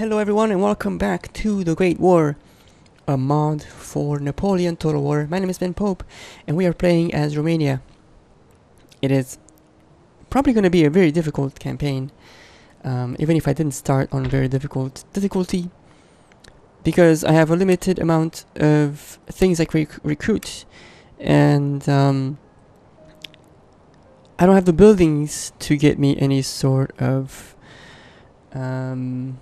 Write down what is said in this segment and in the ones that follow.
Hello everyone and welcome back to The Great War, a mod for Napoleon Total War. My name is Ben Pope and we are playing as Romania. It is probably going to be a very difficult campaign, um, even if I didn't start on very difficult difficulty, because I have a limited amount of things I can rec recruit and um, I don't have the buildings to get me any sort of um,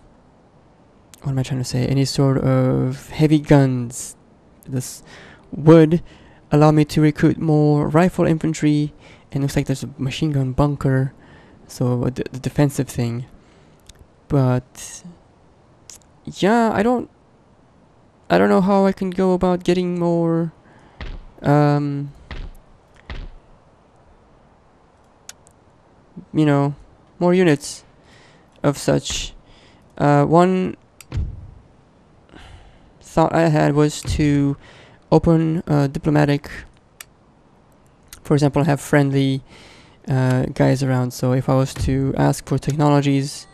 what am I trying to say? Any sort of heavy guns. This would allow me to recruit more rifle infantry, and looks like there's a machine gun bunker, so the defensive thing. But yeah, I don't, I don't know how I can go about getting more. Um, you know, more units of such. Uh, one thought I had was to open a diplomatic, for example, have friendly uh, guys around. So if I was to ask for technologies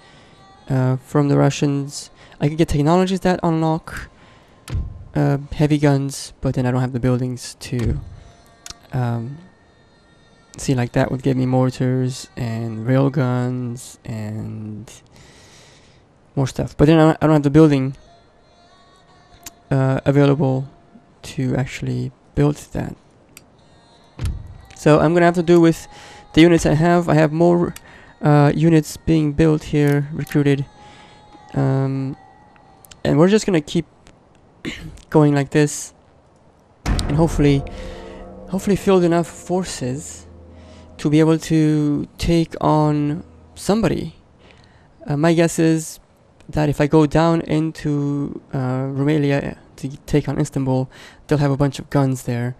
uh, from the Russians, I could get technologies that unlock uh, heavy guns, but then I don't have the buildings to um, see like that would give me mortars and rail guns and more stuff. But then I don't have the building uh, available to actually build that. So I'm gonna have to do with the units I have. I have more uh, units being built here, recruited, um, and we're just gonna keep going like this, and hopefully, hopefully field enough forces to be able to take on somebody. Uh, my guess is that if I go down into uh, Romania to take on Istanbul, they'll have a bunch of guns there,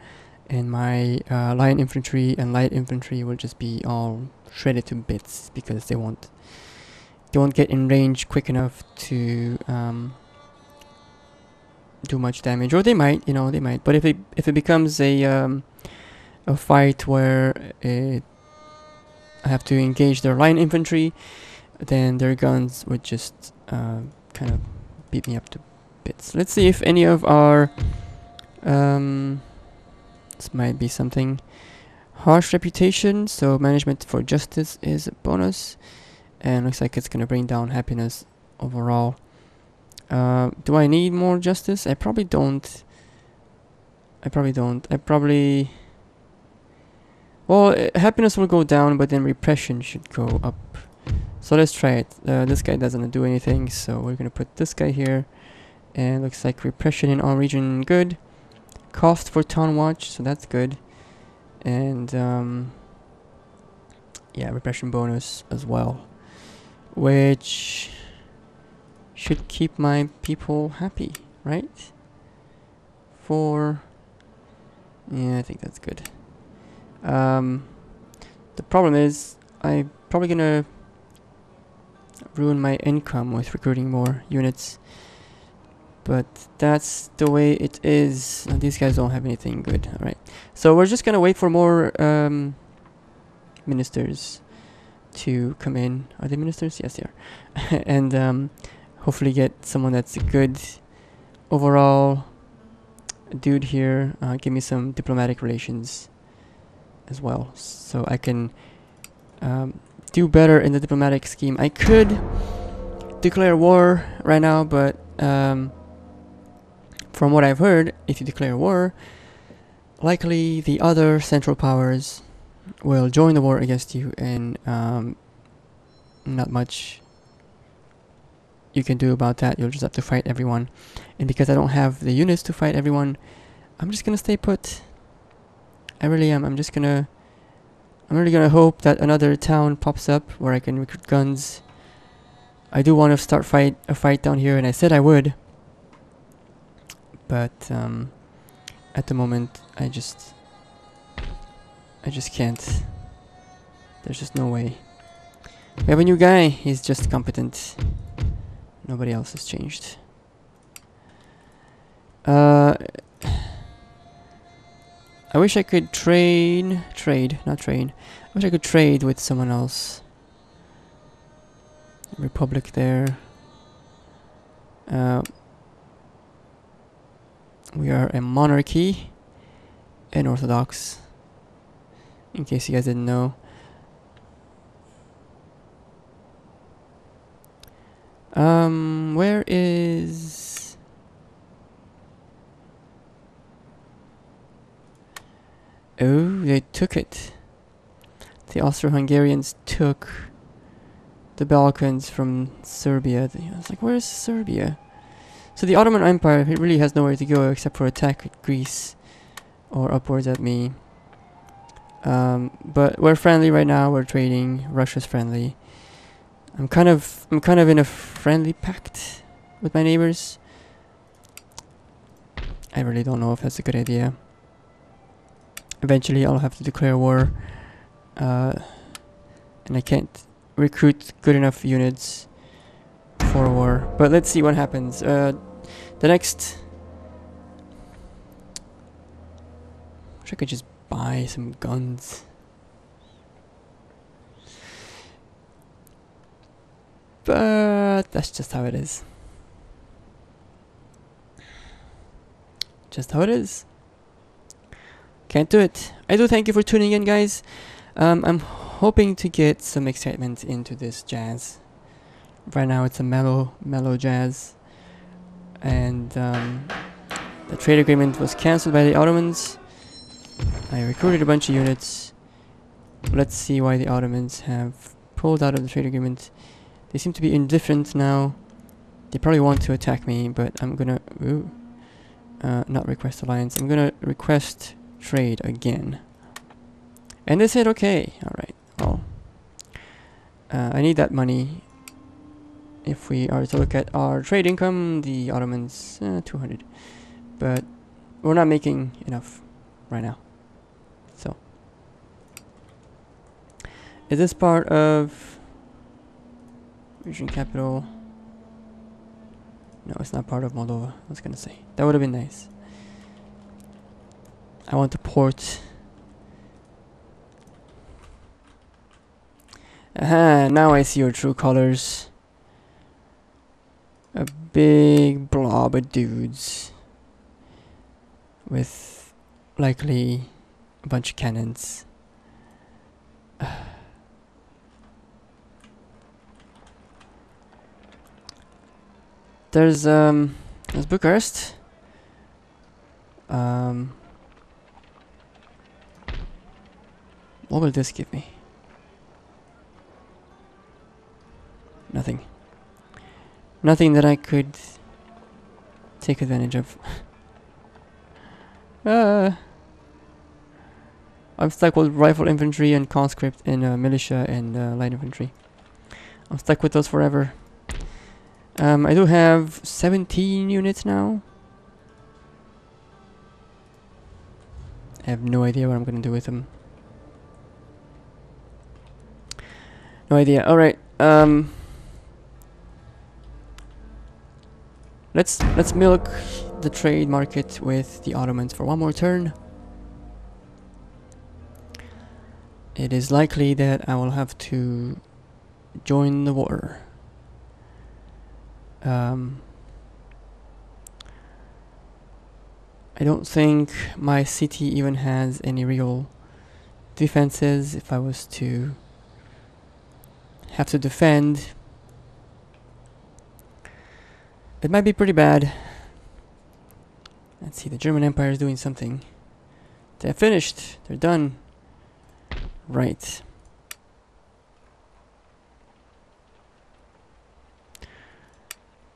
and my uh, infantry and light infantry will just be all shredded to bits because they won't they won't get in range quick enough to um, do much damage, or they might, you know, they might. But if it if it becomes a um, a fight where it, I have to engage their line infantry, then their guns would just uh, kind of beat me up to bits. Let's see if any of our... Um, this might be something. Harsh reputation, so management for justice is a bonus. And looks like it's to bring down happiness overall. Uh, do I need more justice? I probably don't. I probably don't. I probably... Well, uh, happiness will go down, but then repression should go up. So let's try it. Uh, this guy doesn't do anything, so we're gonna put this guy here. And looks like repression in all region good. Cost for town watch, so that's good. And um, yeah, repression bonus as well, which should keep my people happy, right? For yeah, I think that's good. Um, the problem is I'm probably gonna ruin my income with recruiting more units. But that's the way it is. These guys don't have anything good. Alright. So we're just gonna wait for more um, ministers to come in. Are they ministers? Yes, they are. and um, hopefully get someone that's a good overall dude here. Uh, give me some diplomatic relations as well. So I can um, do better in the diplomatic scheme. I could declare war right now, but um, from what I've heard, if you declare war, likely the other central powers will join the war against you, and um, not much you can do about that. You'll just have to fight everyone. And because I don't have the units to fight everyone, I'm just gonna stay put. I really am. I'm just gonna I'm really gonna hope that another town pops up where I can recruit guns. I do want to start fight a fight down here, and I said I would. But um, at the moment, I just, I just can't. There's just no way. We have a new guy. He's just competent. Nobody else has changed. Uh, I wish I could train, trade, not train. I wish I could trade with someone else. Republic there. Uh, we are a monarchy and Orthodox, in case you guys didn't know. Um, where is... Oh, they took it. The Austro-Hungarians took the Balkans from Serbia. I was like, where's Serbia? So the Ottoman Empire it really has nowhere to go except for attack Greece or upwards at me. Um, but we're friendly right now. We're trading. Russia's friendly. I'm kind of I'm kind of in a friendly pact with my neighbors. I really don't know if that's a good idea. Eventually, I'll have to declare war, uh, and I can't recruit good enough units for war. But let's see what happens. Uh, the next, wish I could just buy some guns. But that's just how it is. Just how it is. Can't do it. I do thank you for tuning in, guys. Um, I'm hoping to get some excitement into this jazz. Right now, it's a mellow, mellow jazz, and um, the trade agreement was cancelled by the Ottomans. I recruited a bunch of units. Let's see why the Ottomans have pulled out of the trade agreement. They seem to be indifferent now. They probably want to attack me, but I'm gonna... Ooh, uh, not request alliance. I'm gonna request trade again. And they said, okay, alright, well... Uh, I need that money. If we are to look at our trade income, the Ottomans, uh, 200. But we're not making enough right now. So. Is this part of Region capital. No, it's not part of Moldova. I was gonna say. That would have been nice. I want to port. Aha, now I see your true colors. A big blob of dudes. With likely a bunch of cannons. There's um there's Bucharest. Um What will this give me? Nothing. Nothing that I could take advantage of. uh, I'm stuck with rifle infantry and conscript and uh, militia and uh, light infantry. I'm stuck with those forever. Um, I do have 17 units now. I have no idea what I'm gonna do with them. No idea. Alright, um... Let's, let's milk the trade market with the Ottomans for one more turn. It is likely that I will have to join the war. Um, I don't think my city even has any real defenses if I was to have to defend. It might be pretty bad. Let's see, the German Empire is doing something. They're finished. They're done. Right.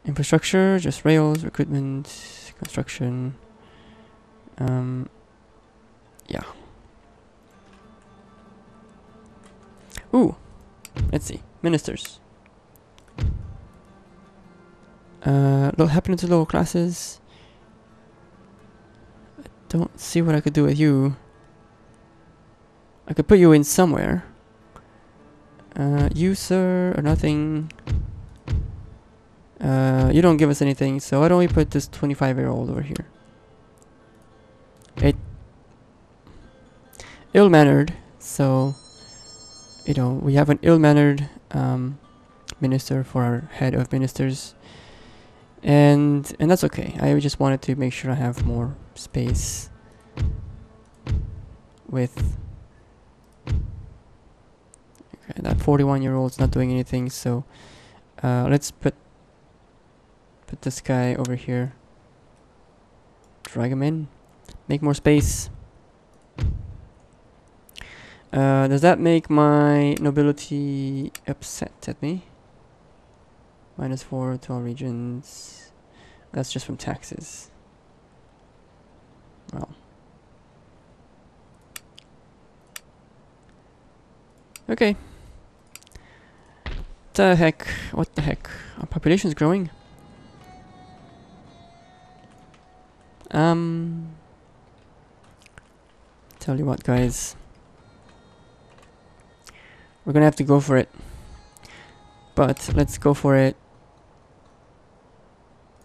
Infrastructure, just rails, recruitment, construction. Um, yeah. Ooh, let's see. Ministers. Uh, what happened to lower classes? I don't see what I could do with you. I could put you in somewhere. Uh, you, sir, or nothing. Uh, you don't give us anything, so why don't we put this 25 year old over here? It ill mannered, so you know we have an ill mannered um, minister for our head of ministers, and and that's okay. I just wanted to make sure I have more space with okay, that 41 year old's not doing anything so uh, let's put put this guy over here. Drag him in. Make more space uh, does that make my nobility upset at me? Minus 4 to all regions that's just from taxes. Well. Okay. The heck what the heck? Our population is growing. Um tell you what guys we're gonna have to go for it. But let's go for it.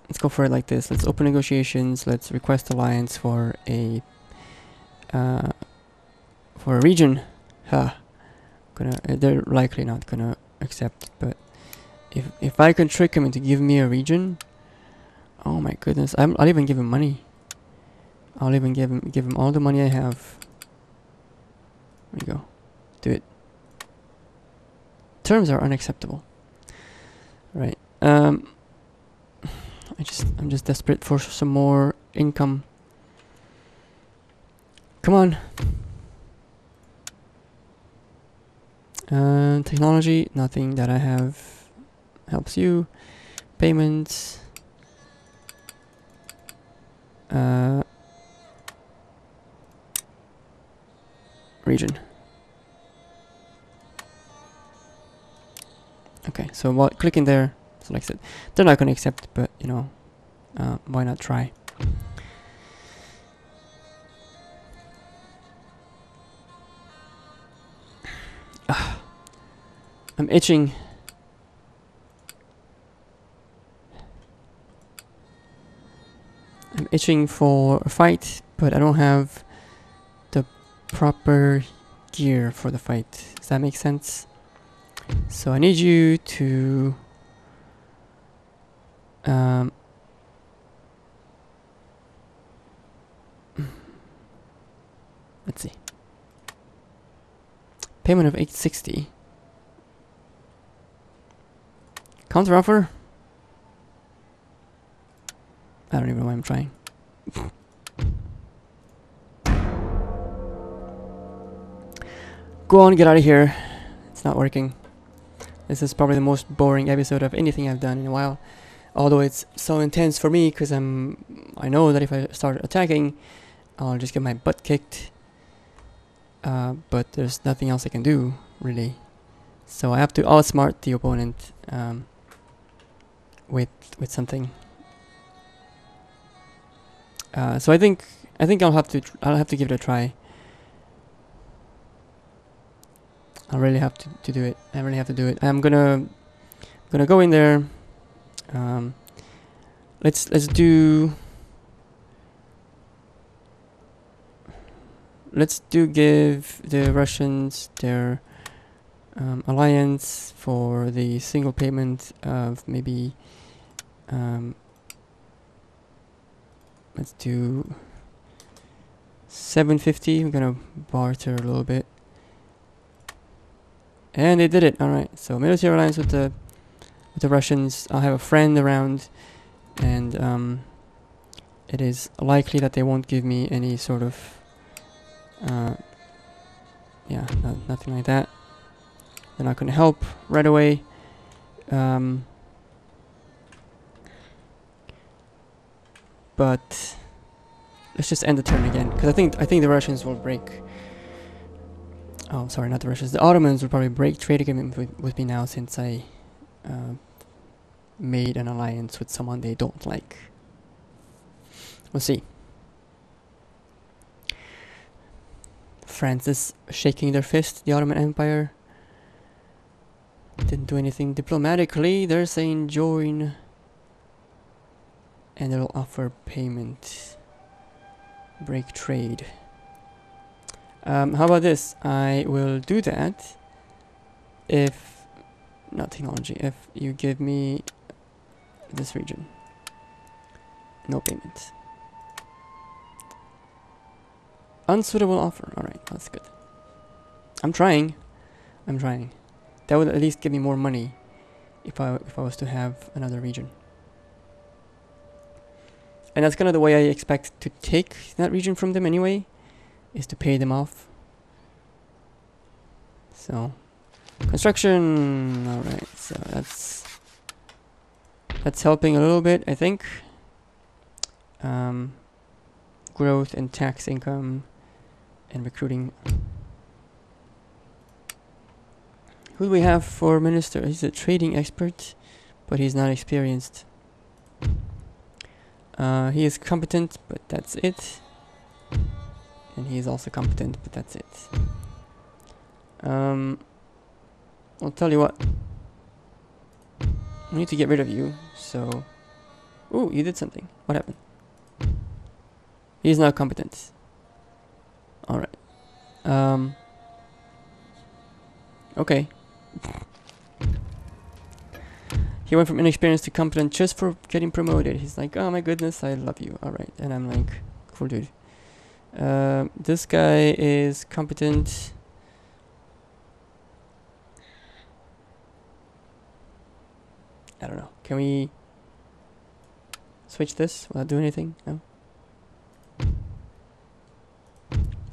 Let's go for it like this. Let's open negotiations. Let's request alliance for a uh, for a region. Huh gonna uh, they're likely not gonna accept but if if I can trick him into giving me a region oh my goodness. I'm, I'll even give him money. I'll even give him give him all the money I have. There you go. Do it terms are unacceptable right um I just I'm just desperate for some more income come on Uh, technology, nothing that I have helps you. Payments. Uh, region. Okay, so while clicking there, select it. They're not going to accept, but you know, uh, why not try? I'm itching. I'm itching for a fight, but I don't have the proper gear for the fight. Does that make sense? So I need you to um, let's see. Payment of 860. Counter offer? I don't even know why I'm trying. Go on, get out of here. It's not working. This is probably the most boring episode of anything I've done in a while. Although it's so intense for me because I'm I know that if I start attacking, I'll just get my butt kicked. Uh, but there's nothing else I can do, really. So I have to outsmart the opponent. Um, with with something. Uh, so I think I think I'll have to I'll have to give it a try. I really have to, to do it. I really have to do it. I'm gonna gonna go in there. Um, let's let's do let's do give the Russians their um, alliance for the single payment of maybe um, let's do 750 I'm gonna barter a little bit and they did it. Alright so military alliance with the with the Russians. I'll have a friend around. And um, it is likely that they won't give me any sort of uh, yeah no, nothing like that. They're not gonna help right away. Um, but let's just end the turn again because I think I think the Russians will break. Oh, sorry, not the Russians. The Ottomans will probably break trade agreement with, with me now since I uh, made an alliance with someone they don't like. We'll see. France is shaking their fist. The Ottoman Empire didn't do anything diplomatically. They're saying join and they'll offer payment break trade um, how about this I will do that if not technology if you give me this region No payment. Unsuitable offer. Alright, that's good. I'm trying. I'm trying. That would at least give me more money if I if I was to have another region. And that's kind of the way I expect to take that region from them anyway, is to pay them off. So, construction. All right, so that's that's helping a little bit, I think. Um, growth and tax income and recruiting. Who do we have for minister? He's a trading expert, but he's not experienced. Uh, he is competent, but that's it. And he's also competent, but that's it. Um, I'll tell you what. I need to get rid of you, so... Ooh, you did something. What happened? He's not competent. Alright. Um... Okay. he went from inexperienced to competent just for getting promoted. He's like, oh my goodness, I love you. Alright. And I'm like, cool dude. Uh, this guy is competent. I don't know. Can we switch this without doing anything? No?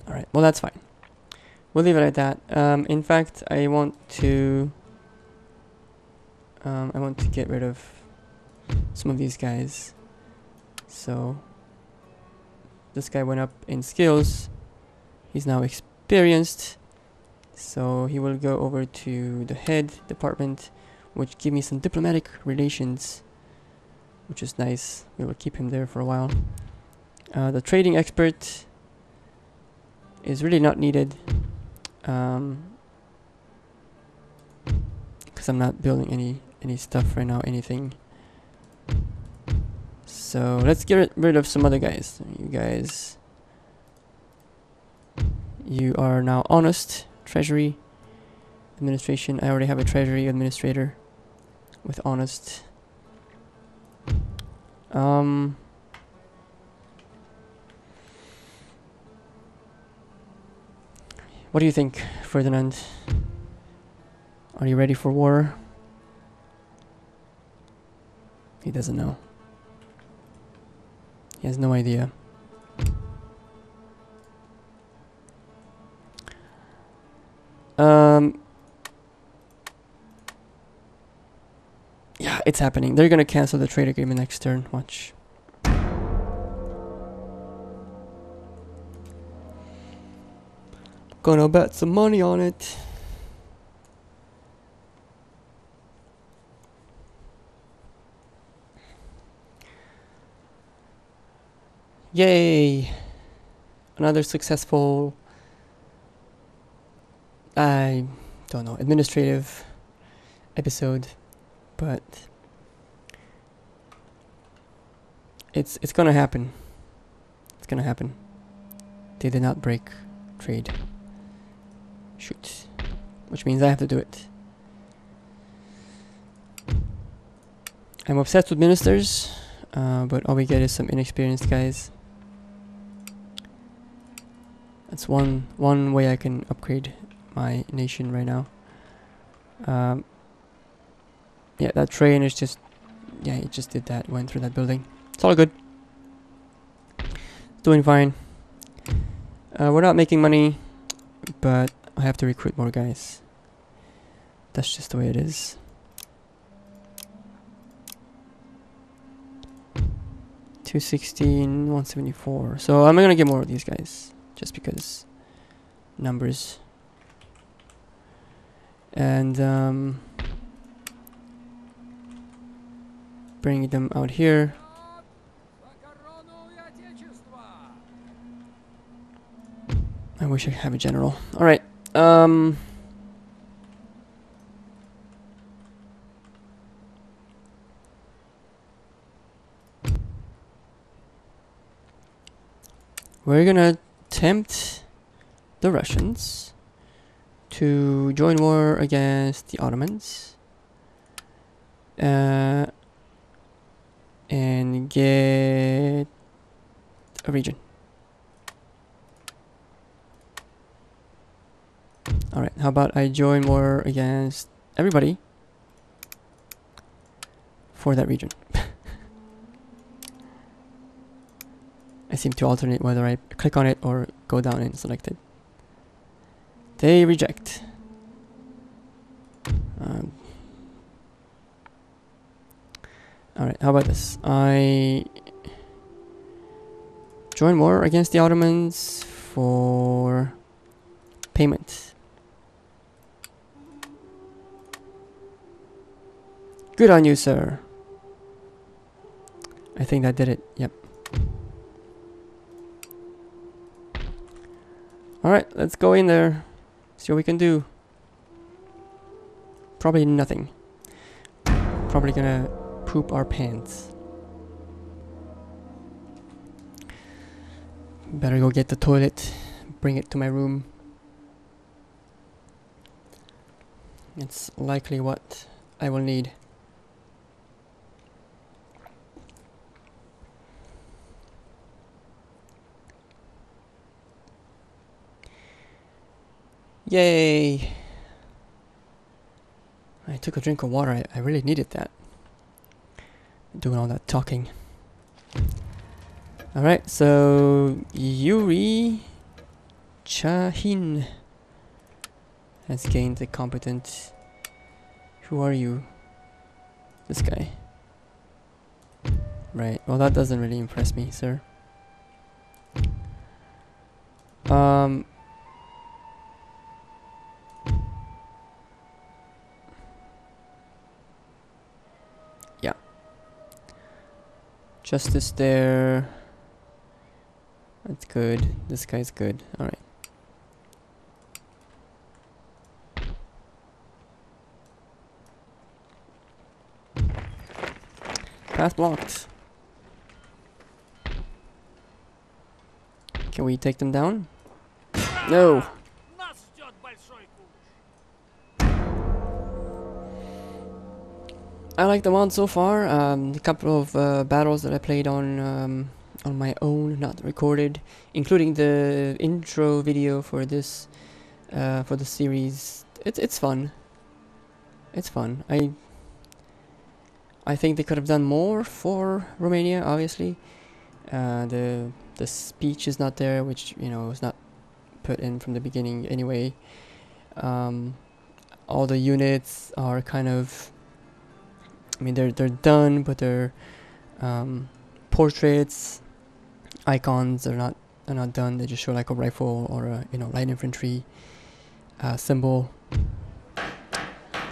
Alright, well that's fine. We'll leave it at that. Um, in fact, I want to... Um, I want to get rid of some of these guys. So... This guy went up in skills. He's now experienced. So he will go over to the head department which give me some diplomatic relations, which is nice. We will keep him there for a while. Uh, the trading expert is really not needed um, because I'm not building any any stuff right now, anything. So let's get rid of some other guys. You guys, you are now honest. Treasury administration. I already have a treasury administrator with honest. Um. What do you think, Ferdinand? Are you ready for war? He doesn't know. He has no idea. Um, Yeah, it's happening. They're gonna cancel the trade agreement next turn. Watch. Gonna bet some money on it. Yay! Another successful, I don't know, administrative episode but it's it's gonna happen. It's gonna happen. They did not break trade. Shoot. Which means I have to do it. I'm obsessed with ministers, uh, but all we get is some inexperienced guys. That's one one way I can upgrade my nation right now. Um, yeah, that train is just... Yeah, it just did that. Went through that building. It's all good. Doing fine. Uh, we're not making money, but I have to recruit more guys. That's just the way it is. Two sixteen, one seventy four. So I'm gonna get more of these guys, just because numbers. And um, bring them out here. I wish I have a general. Alright. Um... We're gonna tempt the Russians to join war against the Ottomans. Uh, and get a region. Alright, how about I join war against everybody for that region. I seem to alternate whether I click on it or go down and select it. They reject. Um, Alright, how about this? I join war against the Ottomans for payment. Good on you, sir. I think that did it. Yep. Alright, let's go in there. See what we can do. Probably nothing. Probably gonna poop our pants. Better go get the toilet, bring it to my room. It's likely what I will need. Yay! I took a drink of water. I, I really needed that. Doing all that talking. Alright, so Yuri Chahin has gained a competent. Who are you? This guy. Right, well that doesn't really impress me, sir. Um, Justice there. That's good. This guy's good. Alright. Path blocked. Can we take them down? No! I like the mod so far. Um, a couple of uh, battles that I played on um, on my own, not recorded, including the intro video for this uh, for the series. It's it's fun. It's fun. I I think they could have done more for Romania. Obviously, uh, the the speech is not there, which you know was not put in from the beginning anyway. Um, all the units are kind of I mean, they're they're done, but they're um, portraits, icons are not are not done. They just show like a rifle or a you know light infantry uh, symbol.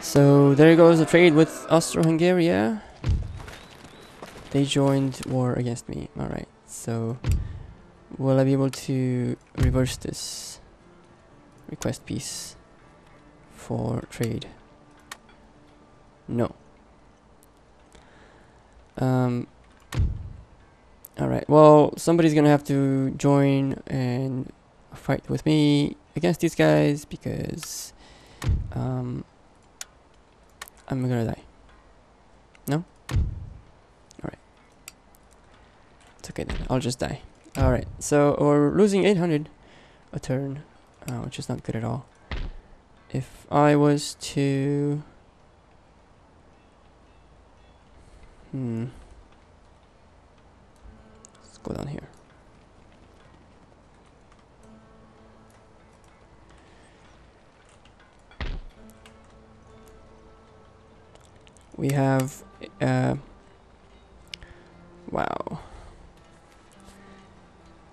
So there goes the trade with Austro-Hungary. They joined war against me. All right. So will I be able to reverse this request peace for trade? No. Um, Alright, well, somebody's gonna have to join and fight with me against these guys because um, I'm gonna die. No? Alright. It's okay then, I'll just die. Alright, so we're losing 800 a turn, uh, which is not good at all. If I was to Hmm. Let's go down here. We have, uh, wow.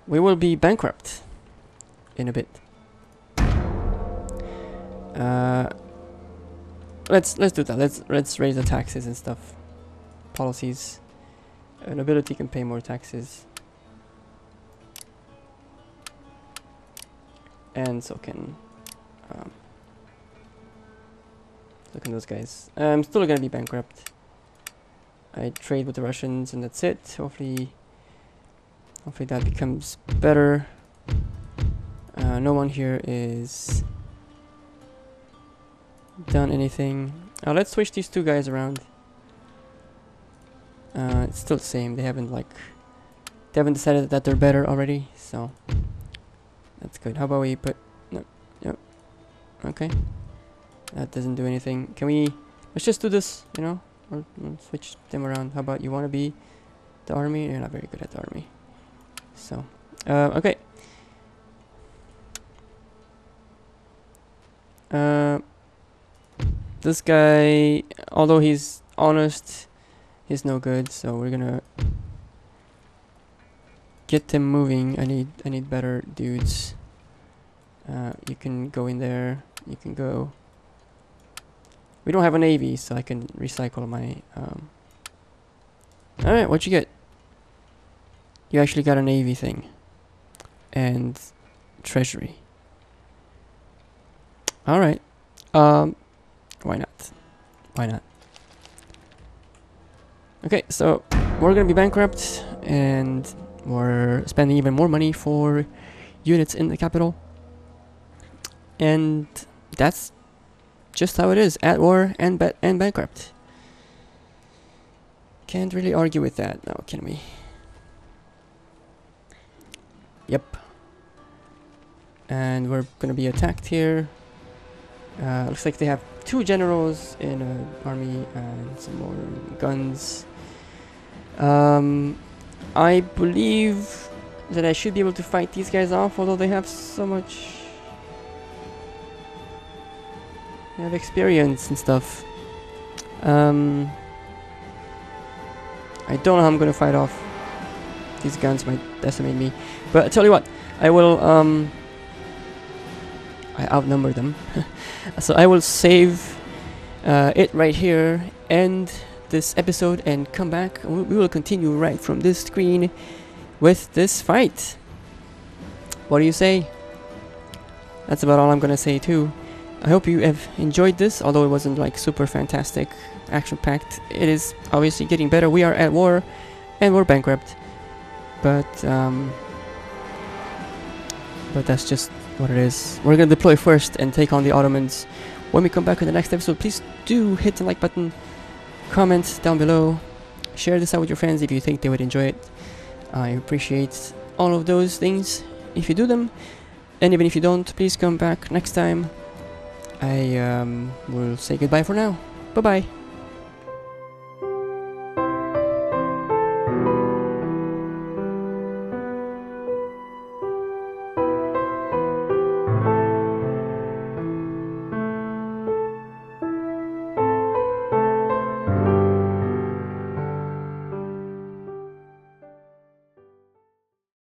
We will be bankrupt in a bit. Uh, let's let's do that. Let's let's raise the taxes and stuff policies. A nobility can pay more taxes. And so can... Um, so can those guys. I'm still gonna be bankrupt. I trade with the Russians and that's it. Hopefully... Hopefully that becomes better. Uh, no one here is done anything. Uh, let's switch these two guys around. Uh, it's still the same. They haven't like they haven't decided that they're better already. So that's good. How about we put no, no. Okay, that doesn't do anything. Can we? Let's just do this. You know, or we'll switch them around. How about you want to be the army? You're not very good at the army. So, uh, okay. Uh, this guy, although he's honest, he's no good. So we're gonna get them moving. I need I need better dudes. Uh, you can go in there. You can go. We don't have a navy, so I can recycle my. Um. All right, what you get? You actually got a navy thing, and treasury. All right. Um, why not? Why not? Okay, so we're gonna be bankrupt, and we're spending even more money for units in the capital. And that's just how it is at war and ba and bankrupt. Can't really argue with that now, can we? Yep. And we're gonna be attacked here. Uh, looks like they have two generals in an army and some more guns. Um, I believe that I should be able to fight these guys off, although they have so much... They have experience and stuff. Um, I don't know how I'm gonna fight off. These guns might decimate me. But I tell you what, I will, um... I outnumber them. so I will save uh, it right here, end this episode, and come back. We will continue right from this screen with this fight. What do you say? That's about all I'm gonna say too. I hope you have enjoyed this, although it wasn't like super fantastic, action-packed. It is obviously getting better. We are at war, and we're bankrupt. But um, but that's just what it is. We're gonna deploy first and take on the Ottomans. When we come back in the next episode, please do hit the like button, comment down below, share this out with your friends if you think they would enjoy it. I appreciate all of those things if you do them, and even if you don't, please come back next time. I um, will say goodbye for now. Bye bye.